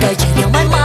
noite deu uma